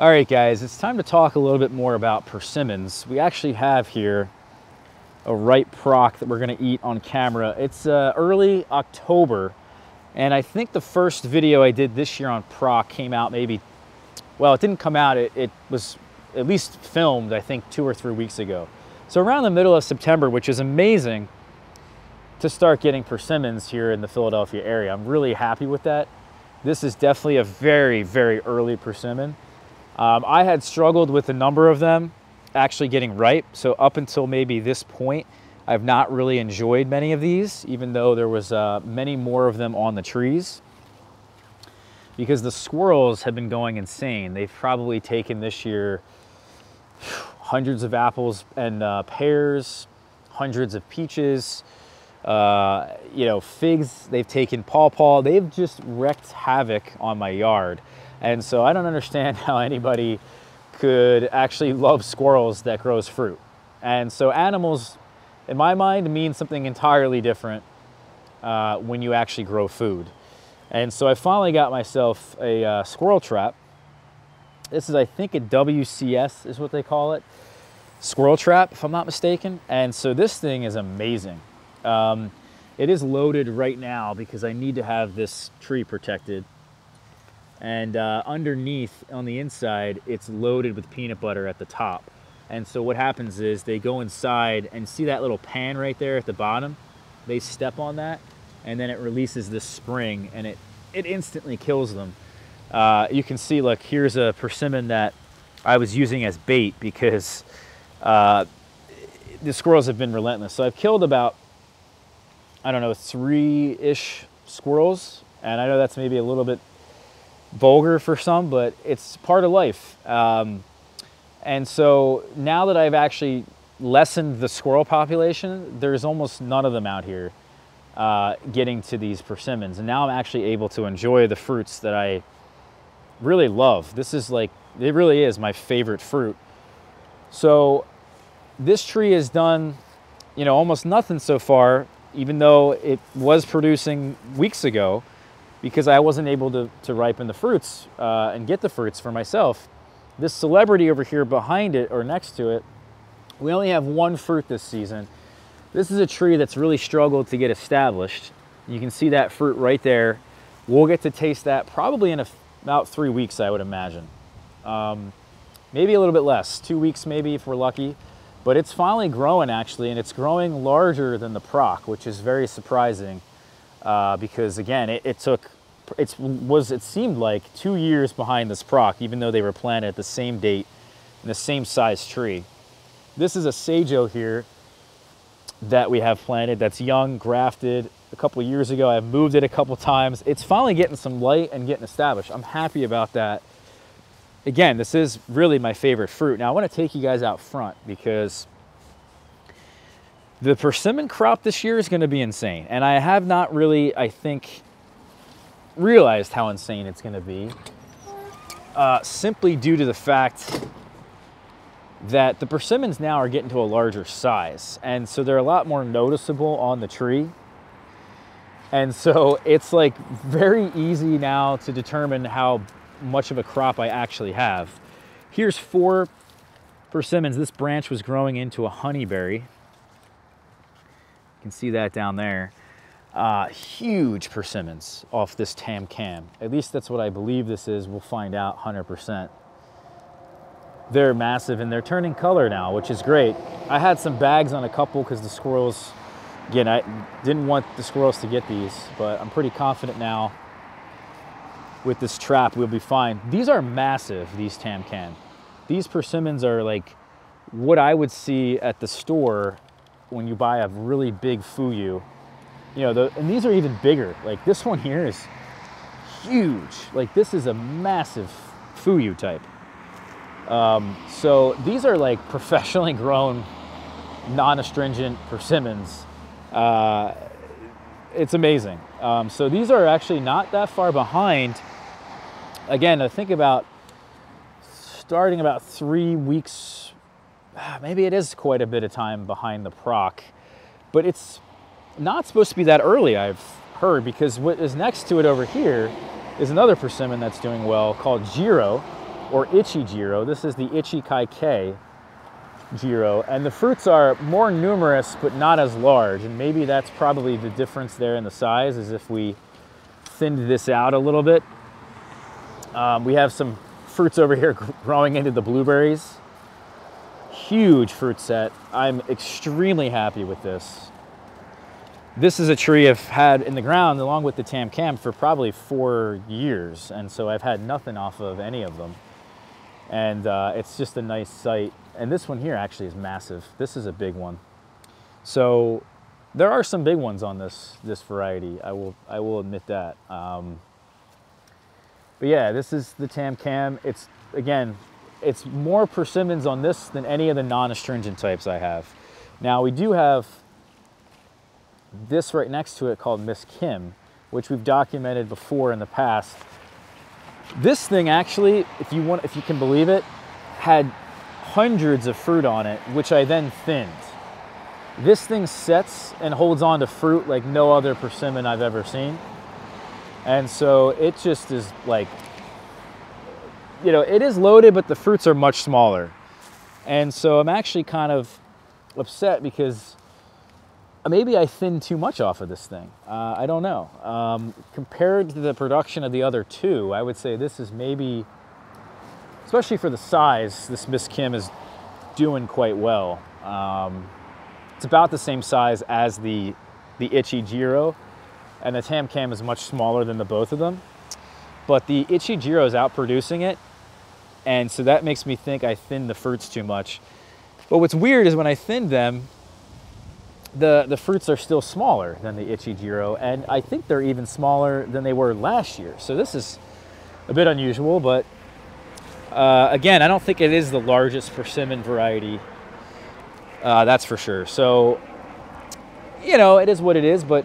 All right, guys, it's time to talk a little bit more about persimmons. We actually have here a ripe Prok that we're gonna eat on camera. It's uh, early October, and I think the first video I did this year on Prok came out maybe, well, it didn't come out, it, it was at least filmed, I think, two or three weeks ago. So around the middle of September, which is amazing to start getting persimmons here in the Philadelphia area. I'm really happy with that. This is definitely a very, very early persimmon. Um, I had struggled with a number of them actually getting ripe. So up until maybe this point, I've not really enjoyed many of these, even though there was uh, many more of them on the trees. Because the squirrels have been going insane. They've probably taken this year hundreds of apples and uh, pears, hundreds of peaches, uh, you know, figs. They've taken pawpaw. They've just wrecked havoc on my yard. And so I don't understand how anybody could actually love squirrels that grows fruit. And so animals, in my mind, mean something entirely different uh, when you actually grow food. And so I finally got myself a uh, squirrel trap. This is, I think, a WCS is what they call it. Squirrel trap, if I'm not mistaken. And so this thing is amazing. Um, it is loaded right now because I need to have this tree protected. And uh, underneath on the inside it's loaded with peanut butter at the top. And so what happens is they go inside and see that little pan right there at the bottom? They step on that and then it releases this spring and it it instantly kills them. Uh, you can see look here's a persimmon that I was using as bait because uh, the squirrels have been relentless. So I've killed about I don't know three-ish squirrels and I know that's maybe a little bit vulgar for some, but it's part of life. Um, and so now that I've actually lessened the squirrel population, there's almost none of them out here uh, getting to these persimmons. And now I'm actually able to enjoy the fruits that I really love. This is like, it really is my favorite fruit. So this tree has done, you know, almost nothing so far, even though it was producing weeks ago because I wasn't able to, to ripen the fruits uh, and get the fruits for myself. This celebrity over here behind it or next to it, we only have one fruit this season. This is a tree that's really struggled to get established. You can see that fruit right there. We'll get to taste that probably in a, about three weeks, I would imagine. Um, maybe a little bit less, two weeks maybe if we're lucky. But it's finally growing actually, and it's growing larger than the Prok, which is very surprising uh, because again, it, it took, it was, it seemed like two years behind this Prok, even though they were planted at the same date in the same size tree. This is a Saijo here that we have planted that's young, grafted a couple years ago. I've moved it a couple times. It's finally getting some light and getting established. I'm happy about that. Again, this is really my favorite fruit. Now I want to take you guys out front because the persimmon crop this year is going to be insane. And I have not really, I think, realized how insane it's going to be. Uh, simply due to the fact that the persimmons now are getting to a larger size. And so they're a lot more noticeable on the tree. And so it's like very easy now to determine how much of a crop I actually have. Here's four persimmons. This branch was growing into a honeyberry. You can see that down there. Uh, huge persimmons off this Tam Kam. At least that's what I believe this is. We'll find out 100%. They're massive and they're turning color now, which is great. I had some bags on a couple because the squirrels, again, I didn't want the squirrels to get these, but I'm pretty confident now with this trap, we'll be fine. These are massive, these Tam Kam. These persimmons are like what I would see at the store when you buy a really big Fuyu, you know, the, and these are even bigger. Like this one here is huge. Like this is a massive Fuyu type. Um, so these are like professionally grown, non-astringent persimmons. Uh, it's amazing. Um, so these are actually not that far behind. Again, I think about starting about three weeks ah, maybe it is quite a bit of time behind the Prok, but it's not supposed to be that early, I've heard, because what is next to it over here is another persimmon that's doing well called Jiro. or Ichijiro. This is the Ichikikei Jiro, and the fruits are more numerous but not as large, and maybe that's probably the difference there in the size, is if we thinned this out a little bit. Um, we have some fruits over here growing into the blueberries. Huge fruit set. I'm extremely happy with this. This is a tree I've had in the ground along with the Tam Kam for probably four years, and so I've had nothing off of any of them. And uh, it's just a nice site and this one here actually is massive. This is a big one. So there are some big ones on this this variety. I will I will admit that. Um, but yeah, this is the Tam Kam. It's again, it's more persimmons on this than any of the non-astringent types I have. Now we do have this right next to it called Miss Kim, which we've documented before in the past. This thing actually, if you want, if you can believe it, had hundreds of fruit on it, which I then thinned. This thing sets and holds on to fruit like no other persimmon I've ever seen. And so it just is like, you know, it is loaded, but the fruits are much smaller. And so I'm actually kind of upset because maybe I thinned too much off of this thing. Uh, I don't know. Um, compared to the production of the other two, I would say this is maybe especially for the size, this Miss Kim is doing quite well. Um, it's about the same size as the, the Ichijiro, and the Tam Kam is much smaller than the both of them. But the Ichijiro is outproducing it, and so that makes me think I thinned the fruits too much. But what's weird is when I thinned them, the, the fruits are still smaller than the Ichijiro, and I think they're even smaller than they were last year. So this is a bit unusual, but uh, again, I don't think it is the largest persimmon variety. Uh, that's for sure. So, you know, it is what it is. But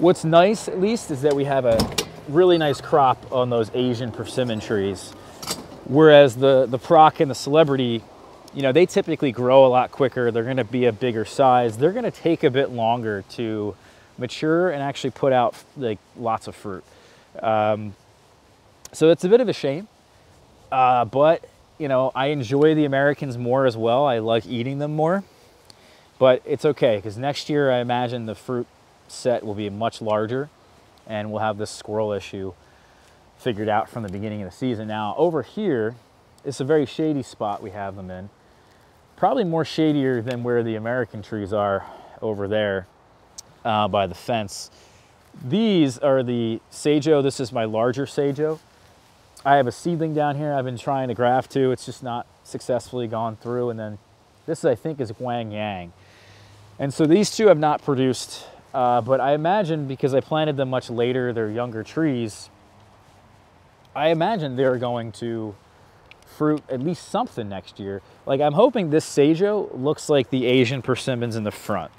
what's nice, at least, is that we have a really nice crop on those Asian persimmon trees. Whereas the, the Prok and the Celebrity, you know, they typically grow a lot quicker. They're going to be a bigger size. They're going to take a bit longer to mature and actually put out like lots of fruit. Um, so it's a bit of a shame. Uh, but, you know, I enjoy the Americans more as well. I like eating them more. But it's okay because next year I imagine the fruit set will be much larger and we'll have this squirrel issue figured out from the beginning of the season. Now, over here, it's a very shady spot we have them in. Probably more shadier than where the American trees are over there uh, by the fence. These are the Saijo. This is my larger Saijo. I have a seedling down here I've been trying to graft to. It's just not successfully gone through. And then this, I think, is Guang Yang. And so these two have not produced, uh, but I imagine because I planted them much later, they're younger trees, I imagine they're going to fruit at least something next year. Like I'm hoping this Saijo looks like the Asian persimmons in the front.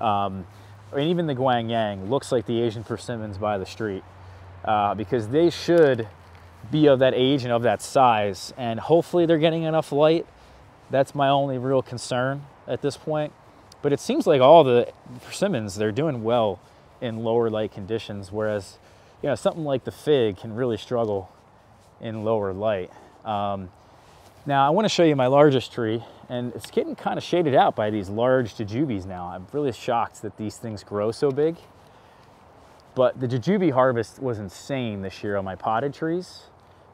Um, mean, even the Guang Yang looks like the Asian persimmons by the street uh, because they should be of that age and of that size. And hopefully they're getting enough light. That's my only real concern at this point. But it seems like all the persimmons, they're doing well in lower light conditions, whereas you know something like the fig can really struggle in lower light. Um, now I want to show you my largest tree, and it's getting kind of shaded out by these large jujubes now. I'm really shocked that these things grow so big. But the jujube harvest was insane this year on my potted trees.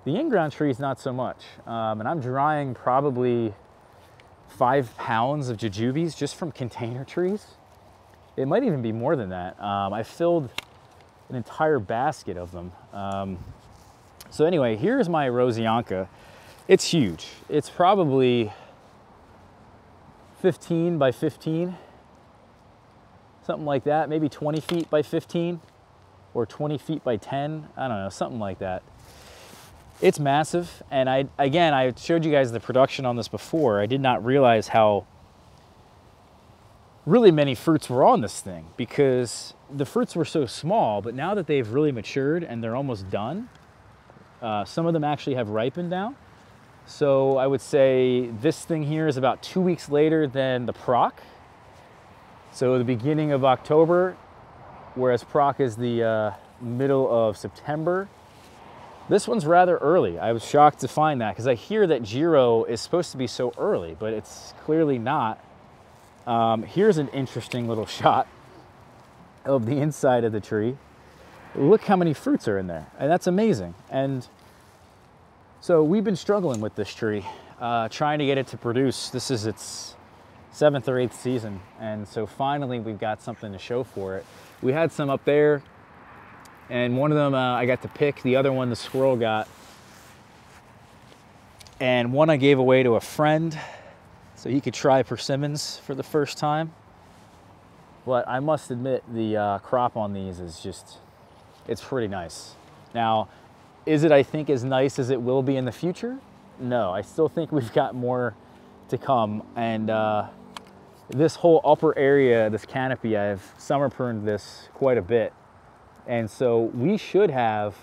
The in-ground trees, not so much. Um, and I'm drying probably five pounds of jujubes just from container trees. It might even be more than that. Um, I filled an entire basket of them. Um, so anyway, here's my Rosseyanka. It's huge. It's probably 15 by 15, something like that, maybe 20 feet by 15 or 20 feet by 10. I don't know, something like that. It's massive. And I, again, I showed you guys the production on this before. I did not realize how really many fruits were on this thing because the fruits were so small, but now that they've really matured and they're almost done, uh, some of them actually have ripened now. So I would say this thing here is about two weeks later than the Prok. So the beginning of October, whereas Prok is the uh, middle of September. This one's rather early. I was shocked to find that because I hear that Jiro is supposed to be so early, but it's clearly not. Um, here's an interesting little shot of the inside of the tree. Look how many fruits are in there, and that's amazing. And so we've been struggling with this tree, uh, trying to get it to produce. This is its seventh or eighth season, and so finally we've got something to show for it. We had some up there and one of them uh, I got to pick, the other one the squirrel got. And one I gave away to a friend so he could try persimmons for the first time. But I must admit the uh, crop on these is just, it's pretty nice. Now, is it I think as nice as it will be in the future? No, I still think we've got more to come. And uh, this whole upper area, this canopy, I've summer pruned this quite a bit and so we should have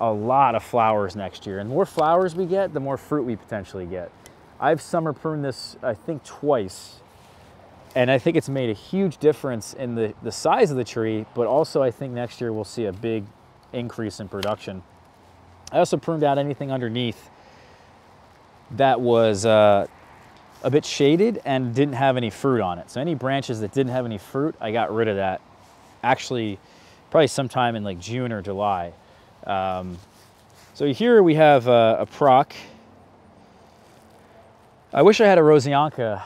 a lot of flowers next year. And the more flowers we get, the more fruit we potentially get. I've summer pruned this, I think, twice. And I think it's made a huge difference in the, the size of the tree, but also I think next year we'll see a big increase in production. I also pruned out anything underneath that was uh, a bit shaded and didn't have any fruit on it. So any branches that didn't have any fruit, I got rid of that. Actually, probably sometime in like June or July. Um, so here we have a, a, Prok. I wish I had a Rosseyanka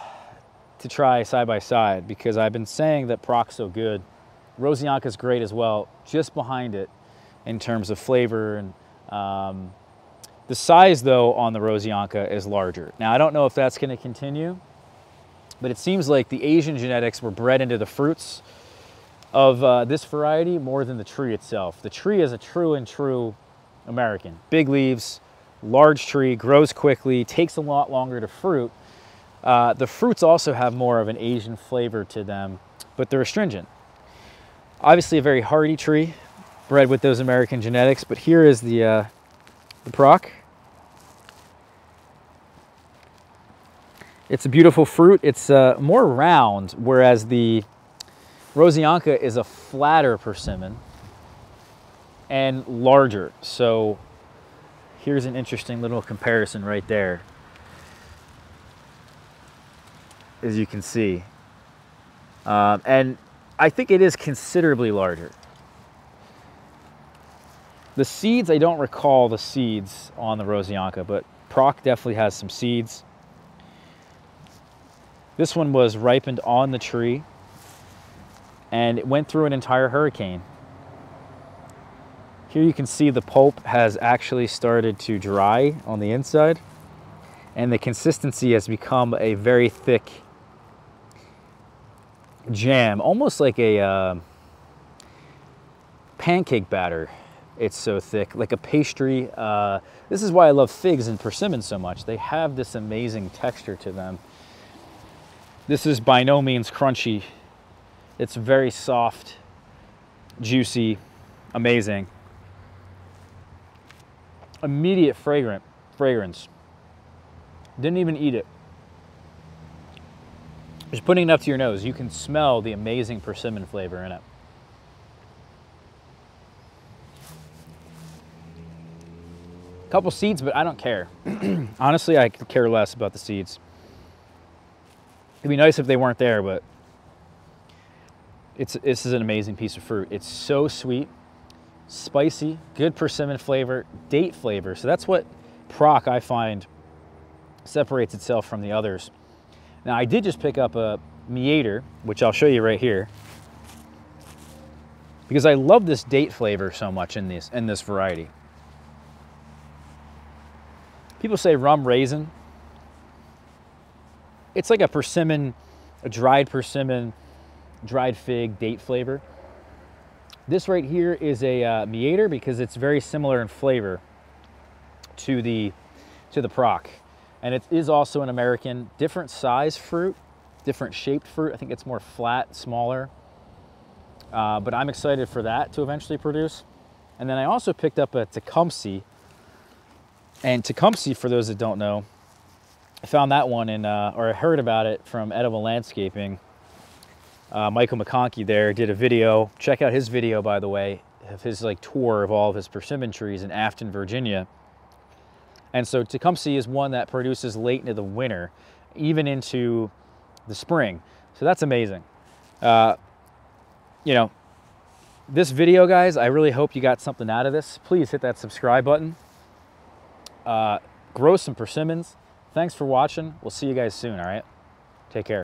to try side by side because I've been saying that Prok's so good. Rosseyanka is great as well, just behind it in terms of flavor and um, the size though on the Rosseyanka is larger. Now I don't know if that's going to continue, but it seems like the Asian genetics were bred into the fruits of uh, this variety more than the tree itself. The tree is a true and true American. Big leaves, large tree, grows quickly, takes a lot longer to fruit. Uh, the fruits also have more of an Asian flavor to them, but they're astringent. Obviously a very hardy tree, bred with those American genetics, but here is the, uh, the Prok. It's a beautiful fruit. It's uh, more round, whereas the Rosseyanka is a flatter persimmon and larger. So here's an interesting little comparison right there. As you can see. Um, and I think it is considerably larger. The seeds, I don't recall the seeds on the Rosseyanka, but Prok definitely has some seeds. This one was ripened on the tree and it went through an entire hurricane. Here you can see the pulp has actually started to dry on the inside and the consistency has become a very thick jam, almost like a uh, pancake batter. It's so thick, like a pastry. Uh, this is why I love figs and persimmons so much. They have this amazing texture to them. This is by no means crunchy it's very soft, juicy, amazing. Immediate fragrant fragrance. Didn't even eat it. Just putting it up to your nose, you can smell the amazing persimmon flavor in it. couple seeds, but I don't care. Honestly, I could care less about the seeds. It'd be nice if they weren't there, but it's, this is an amazing piece of fruit. It's so sweet, spicy, good persimmon flavor, date flavor. So that's what Prok I find separates itself from the others. Now I did just pick up a Meader, which I'll show you right here, because I love this date flavor so much in this, in this variety. People say rum raisin. It's like a persimmon, a dried persimmon dried fig date flavor. This right here is a uh, Meader because it's very similar in flavor to the, to the Prok. And it is also an American, different size fruit, different shaped fruit. I think it's more flat, smaller. Uh, but I'm excited for that to eventually produce. And then I also picked up a Tecumseh. And Tecumseh, for those that don't know, I found that one in, uh, or I heard about it from Edible Landscaping uh, Michael McConkey there did a video. Check out his video, by the way. of his like tour of all of his persimmon trees in Afton, Virginia. And so Tecumseh is one that produces late into the winter, even into the spring. So that's amazing. Uh, you know, this video, guys, I really hope you got something out of this. Please hit that subscribe button. Uh, grow some persimmons. Thanks for watching. We'll see you guys soon, all right? Take care.